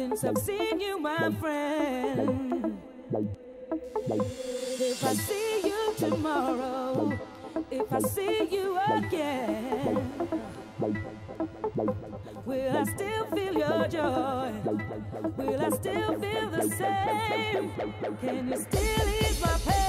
since I've seen you, my friend. If I see you tomorrow, if I see you again, will I still feel your joy? Will I still feel the same? Can you still ease my pain?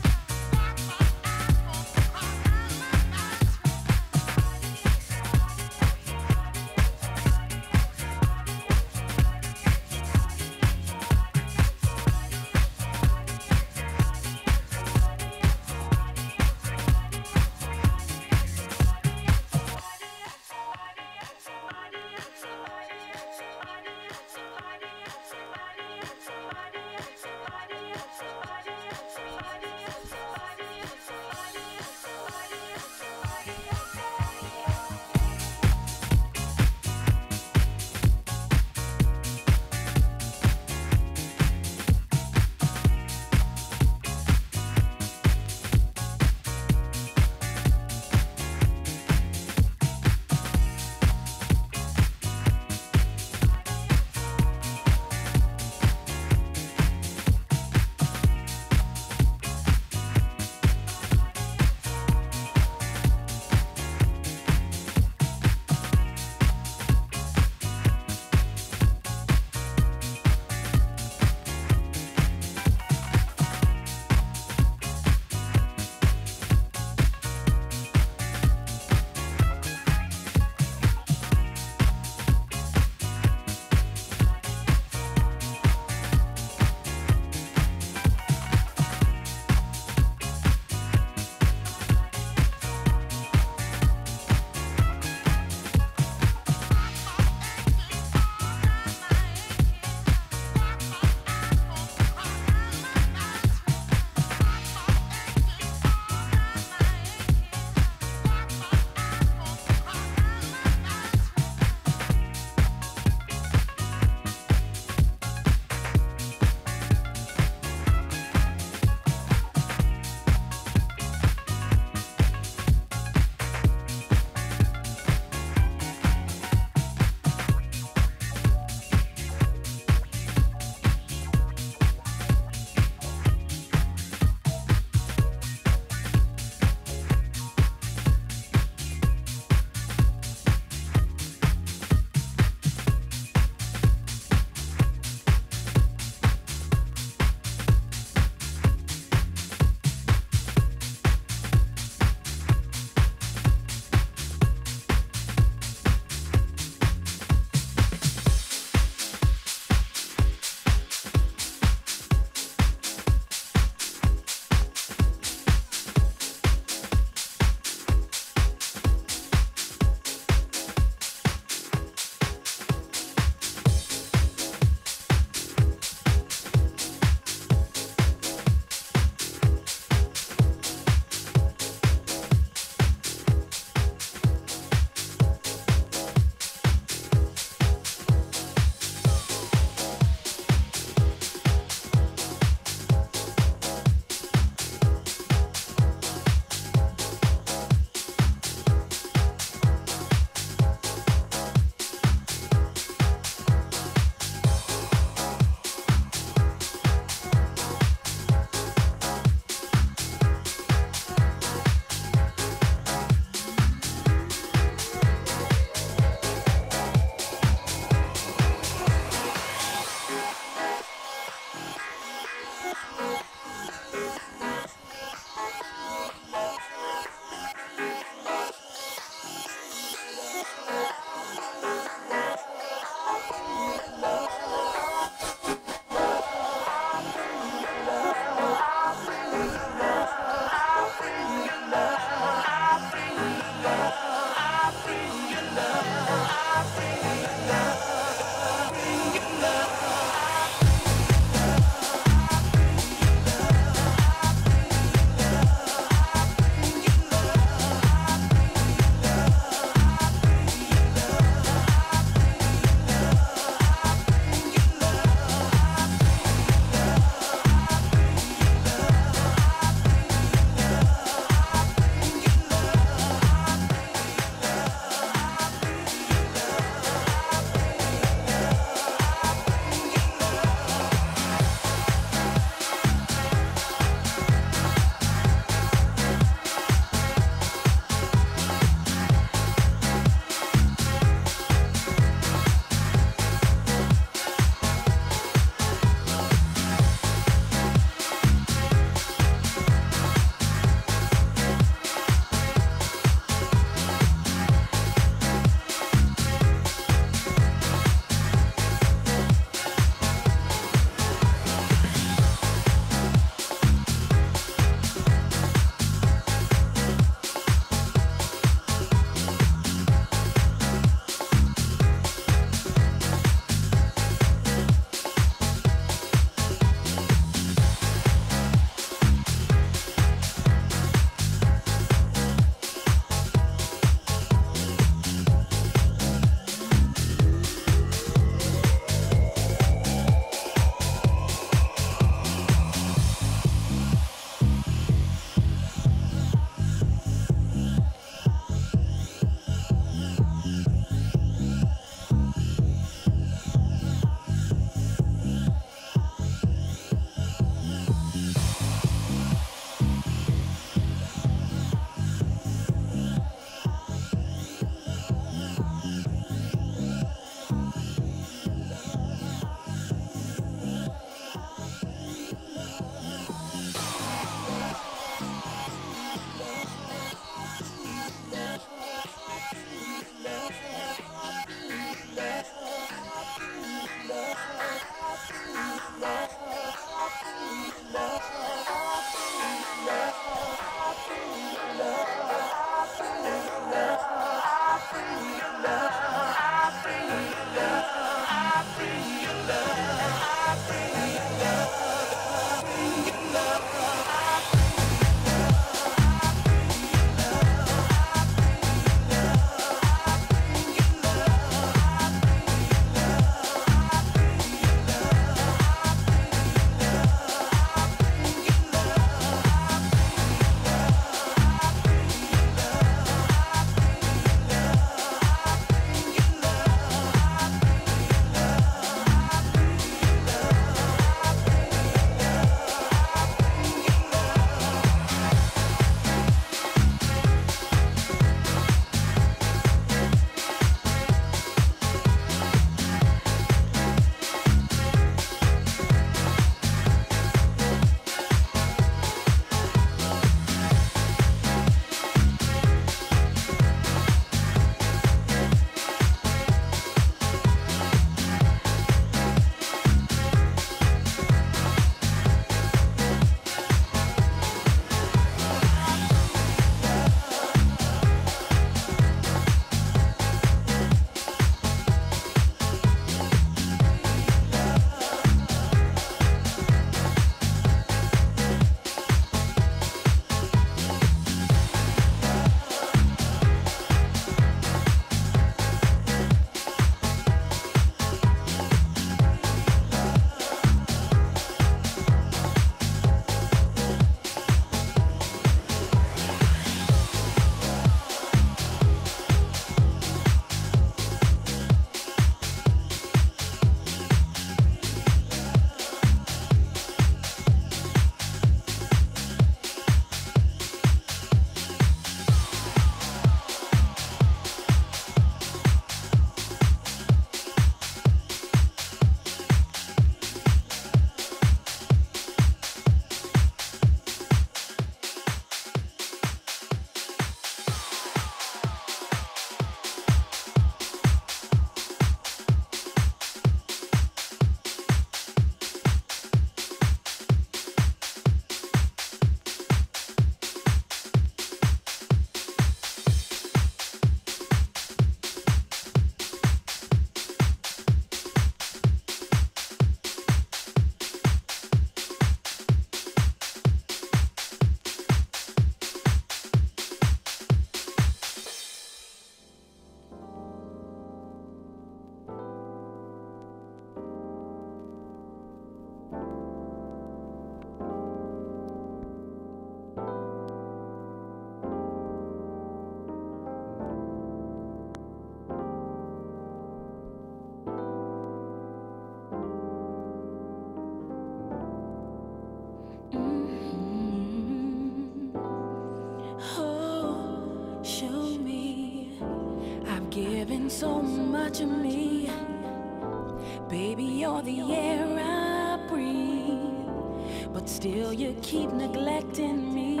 keep neglecting me.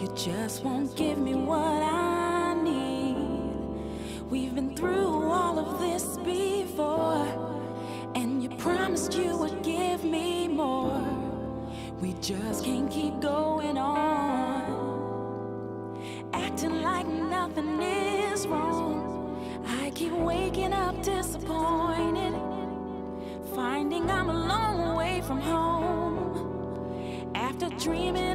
You just won't give me what I need. We've been through all of this before, and you promised you would give me more. We just can't keep going on, acting like nothing is wrong. I keep waking up disappointed, finding I'm a long way from home dreaming.